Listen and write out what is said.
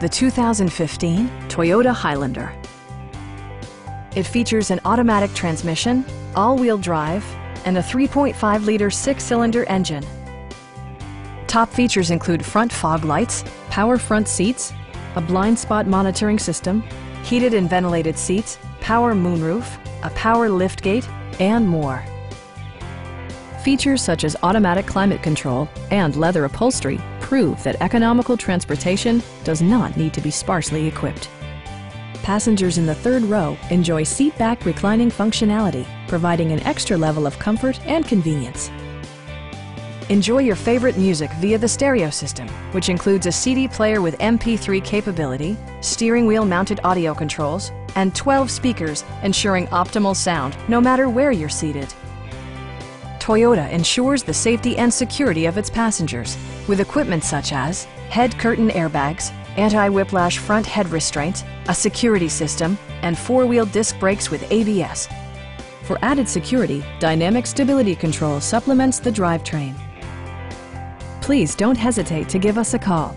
the 2015 Toyota Highlander. It features an automatic transmission, all-wheel drive, and a 3.5-liter six-cylinder engine. Top features include front fog lights, power front seats, a blind spot monitoring system, heated and ventilated seats, power moonroof, a power liftgate, and more. Features such as automatic climate control and leather upholstery prove that economical transportation does not need to be sparsely equipped. Passengers in the third row enjoy seat-back reclining functionality, providing an extra level of comfort and convenience. Enjoy your favorite music via the stereo system, which includes a CD player with MP3 capability, steering wheel mounted audio controls, and 12 speakers ensuring optimal sound no matter where you're seated. Toyota ensures the safety and security of its passengers with equipment such as head curtain airbags, anti-whiplash front head restraints, a security system, and four-wheel disc brakes with ABS. For added security, Dynamic Stability Control supplements the drivetrain. Please don't hesitate to give us a call